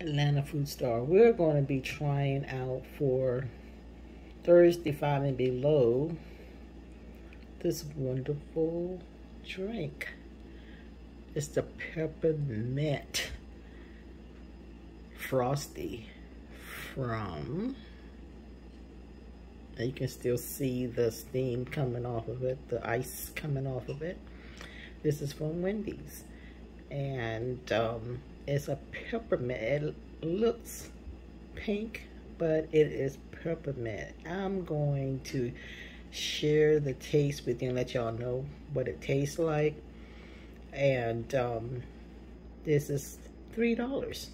Atlanta Food Star. We're going to be trying out for Thursday Five and Below this wonderful drink. It's the peppermint frosty from you can still see the steam coming off of it the ice coming off of it this is from Wendy's and um, it's a peppermint. It looks pink but it is peppermint. I'm going to share the taste with you and let y'all know what it tastes like. And um, this is three dollars.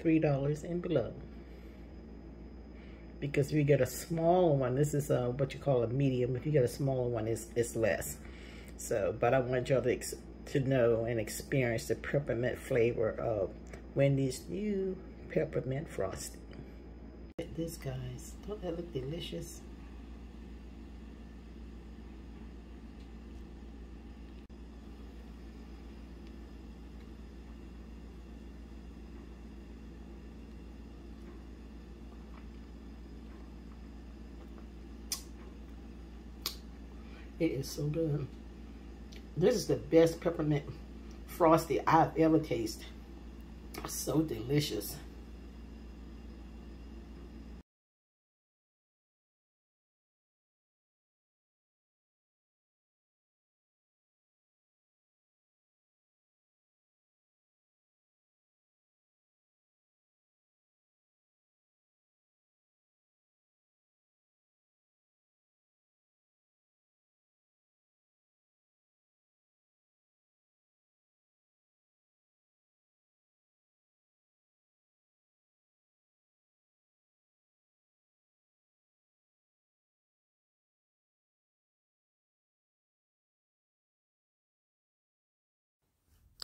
Three dollars and below. Because if you get a smaller one this is a, what you call a medium. If you get a smaller one it's, it's less. So but I want y'all to, to know and experience the peppermint flavor of Wendy's new peppermint frosting. Look at this guys. Don't that look delicious? It is so good. This is the best peppermint frosty I've ever tasted. So delicious.